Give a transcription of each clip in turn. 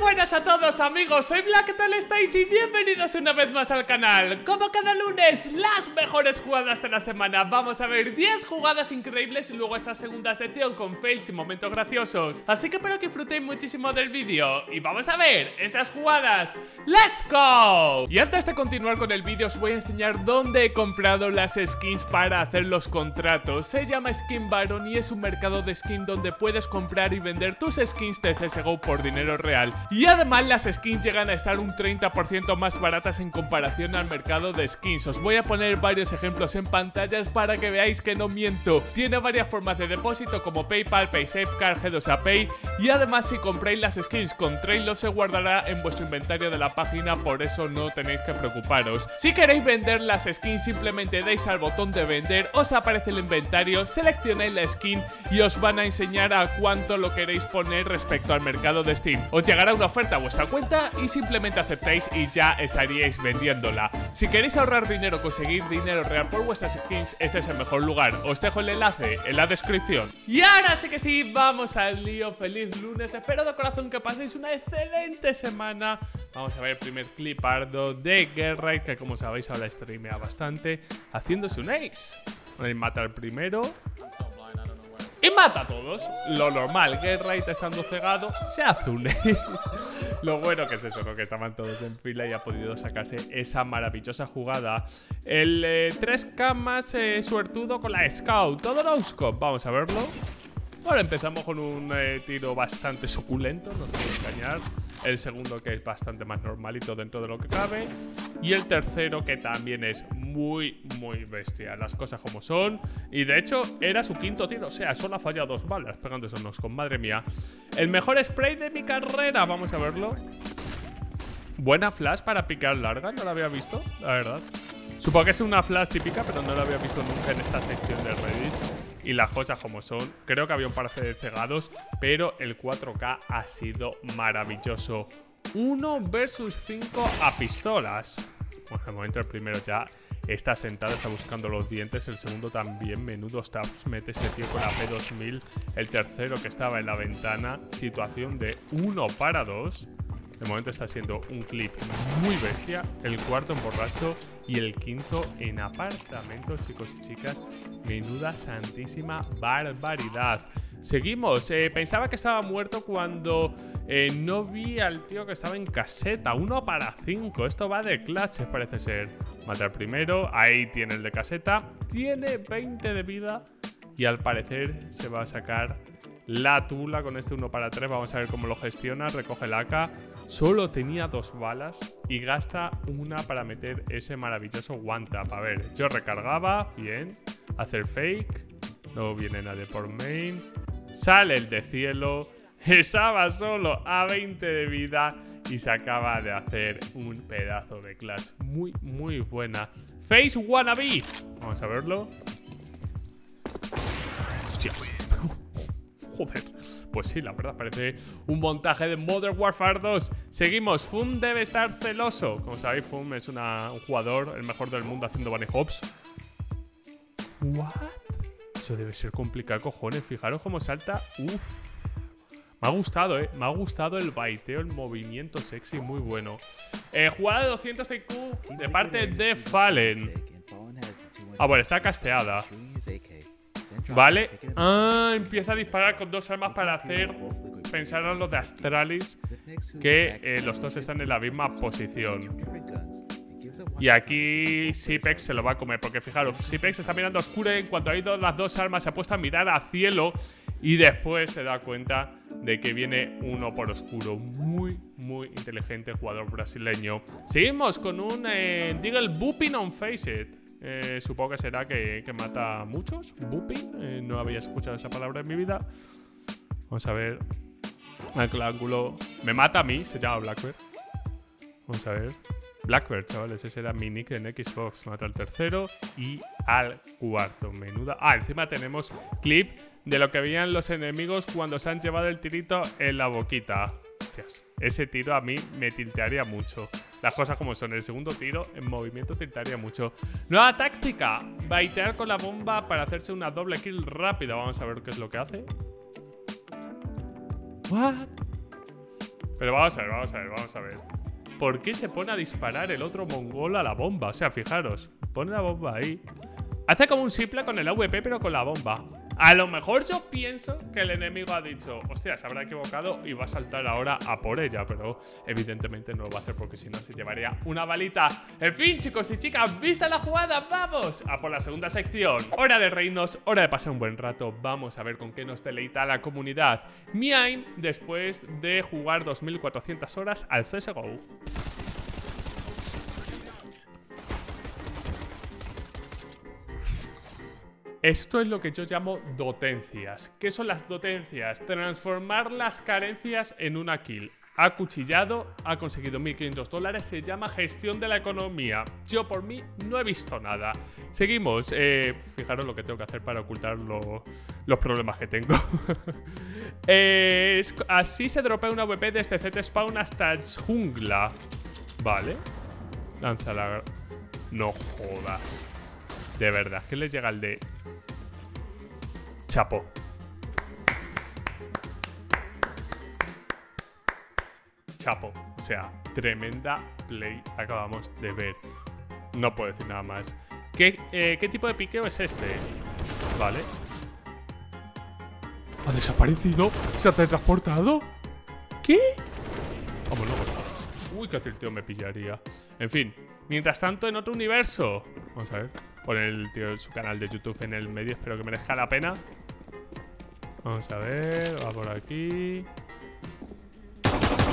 buenas a todos amigos, soy Black, ¿qué tal estáis? Y bienvenidos una vez más al canal. Como cada lunes, las mejores jugadas de la semana. Vamos a ver 10 jugadas increíbles y luego esa segunda sección con fails y momentos graciosos. Así que espero que disfrutéis muchísimo del vídeo. Y vamos a ver esas jugadas. ¡Let's go! Y antes de continuar con el vídeo os voy a enseñar dónde he comprado las skins para hacer los contratos. Se llama Skin Baron y es un mercado de skin donde puedes comprar y vender tus skins de CSGO por dinero real y además las skins llegan a estar un 30% más baratas en comparación al mercado de skins. Os voy a poner varios ejemplos en pantallas para que veáis que no miento. Tiene varias formas de depósito como PayPal, PaySafeCard, G2A Pay y además si compráis las skins con Trailer se guardará en vuestro inventario de la página, por eso no tenéis que preocuparos. Si queréis vender las skins simplemente dais al botón de vender, os aparece el inventario, seleccionáis la skin y os van a enseñar a cuánto lo queréis poner respecto al mercado de Steam. Os llegará una oferta a vuestra cuenta y simplemente aceptáis y ya estaríais vendiéndola. Si queréis ahorrar dinero conseguir dinero real por vuestras skins, este es el mejor lugar. Os dejo el enlace en la descripción. Y ahora sí que sí, vamos al lío. Feliz lunes. Espero de corazón que paséis una excelente semana. Vamos a ver el primer clipardo de Guerra, que como sabéis ahora streamea bastante, haciéndose un ace. Mata al primero. Y mata a todos. Lo normal, Gerright estando cegado, se hace un ace. Lo bueno que es eso, ¿no? Que estaban todos en fila y ha podido sacarse esa maravillosa jugada. El 3K eh, más eh, suertudo con la Scout. Todo Noscope. Vamos a verlo. Bueno, empezamos con un eh, tiro bastante suculento, no te voy engañar. El segundo que es bastante más normalito dentro de lo que cabe. Y el tercero que también es muy, muy bestia. Las cosas como son. Y de hecho era su quinto tiro. O sea, solo ha fallado dos balas pegándosenos con madre mía. El mejor spray de mi carrera. Vamos a verlo. Buena flash para picar larga. No la había visto, la verdad. Supongo que es una flash típica, pero no la había visto nunca en esta sección de Reddit y las cosas como son. Creo que había un par de cegados, pero el 4K ha sido maravilloso. 1 versus 5 a pistolas. Bueno, de momento el primero ya está sentado, está buscando los dientes. El segundo también, menudo stabs mete este tío con la P2000. El tercero que estaba en la ventana, situación de 1 para 2. De momento está siendo un clip muy bestia. El cuarto en borracho y el quinto en apartamento, chicos y chicas. Menuda santísima barbaridad. Seguimos. Eh, pensaba que estaba muerto cuando eh, no vi al tío que estaba en caseta. Uno para cinco. Esto va de clutches, parece ser. Mata primero. Ahí tiene el de caseta. Tiene 20 de vida. Y al parecer se va a sacar la tula con este 1 para 3. Vamos a ver cómo lo gestiona. Recoge la AK. Solo tenía dos balas y gasta una para meter ese maravilloso one tap. A ver, yo recargaba. Bien. Hacer fake. No viene nadie por main. Sale el de cielo. Estaba solo a 20 de vida y se acaba de hacer un pedazo de clash muy, muy buena. Face Wannabe. Vamos a verlo. Joder. Pues sí, la verdad, parece un montaje de Modern Warfare 2. Seguimos. Fum debe estar celoso. Como sabéis, Fum es un jugador, el mejor del mundo haciendo bunny hops. ¿What? Eso debe ser complicado, cojones. Fijaros cómo salta. Uf. Me ha gustado, eh. Me ha gustado el baiteo, el movimiento sexy, muy bueno. Eh, jugada de 200 IQ de parte de Fallen. Ah, bueno, está casteada. Vale. Ah, empieza a disparar con dos armas para hacer pensar a los de Astralis que eh, los dos están en la misma posición. Y aquí Sipex se lo va a comer, porque fijaros, Sipex está mirando oscuro en cuanto ha ido las dos armas se ha puesto a mirar a cielo y después se da cuenta de que viene uno por oscuro. Muy, muy inteligente jugador brasileño. Seguimos con un eh, Deagle Booping on Face It. Eh, supongo que será que, mata a muchos. Booping. Eh, no había escuchado esa palabra en mi vida. Vamos a ver. El ángulo. Me mata a mí, se llama Blackbird. Vamos a ver. Blackbird, chavales, ese era mi nick en Xbox. Mata al tercero y al cuarto. Menuda. Ah, encima tenemos clip de lo que veían los enemigos cuando se han llevado el tirito en la boquita. Hostias, ese tiro a mí me tiltearía mucho. Las cosas como son. El segundo tiro en movimiento tiltearía mucho. Nueva táctica. Baitear con la bomba para hacerse una doble kill rápida. Vamos a ver qué es lo que hace. What? Pero vamos a ver, vamos a ver, vamos a ver. ¿Por qué se pone a disparar el otro mongol a la bomba? O sea, fijaros, pone la bomba ahí. Hace como un simple con el AVP, pero con la bomba. A lo mejor yo pienso que el enemigo ha dicho, hostia, se habrá equivocado y va a saltar ahora a por ella, pero evidentemente no lo va a hacer porque si no se llevaría una balita. En fin, chicos y chicas, ¿vista la jugada? ¡Vamos! A por la segunda sección. Hora de reinos, hora de pasar un buen rato. Vamos a ver con qué nos deleita la comunidad. Miain después de jugar 2400 horas al CSGO. Esto es lo que yo llamo dotencias. ¿Qué son las dotencias? Transformar las carencias en una kill. Ha cuchillado, ha conseguido 1.500 dólares, se llama gestión de la economía. Yo por mí no he visto nada. Seguimos. Eh, fijaros lo que tengo que hacer para ocultar los problemas que tengo. eh, así se dropea una VP desde Z Spawn hasta jungla. Vale. Lanza la... No jodas. De verdad, ¿qué les llega el de Chapo. Chapo. O sea, tremenda play acabamos de ver. No puedo decir nada más. ¿Qué, eh, ¿qué tipo de piqueo es este? Vale. ¿Ha desaparecido? ¿Se ha teletransportado? ¿Qué? Vámonos. Uy, qué tilteo me pillaría. En fin. Mientras tanto, en otro universo. Vamos a ver. Pone el tío su canal de YouTube en el medio. Espero que merezca la pena. Vamos a ver. Va por aquí.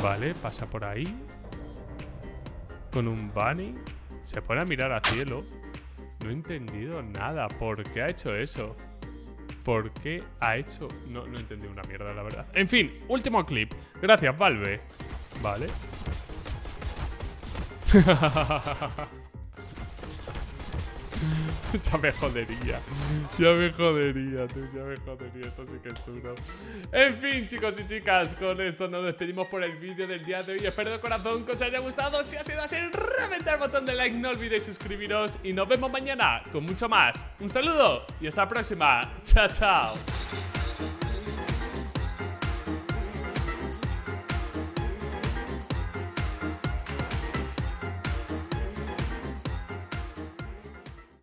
Vale, pasa por ahí. Con un bunny. Se pone a mirar al cielo. No he entendido nada. ¿Por qué ha hecho eso? ¿Por qué ha hecho...? No, no he entendido una mierda, la verdad. En fin, último clip. Gracias, Valve. Vale. ya me jodería. Ya me jodería, tú, ya me jodería. Esto sí que es duro. En fin, chicos y chicas, con esto nos despedimos por el vídeo del día de hoy. Espero de corazón que os haya gustado. Si ha sido así, reventar el botón de like, no olvidéis suscribiros. Y nos vemos mañana con mucho más. Un saludo y hasta la próxima. Chao, chao.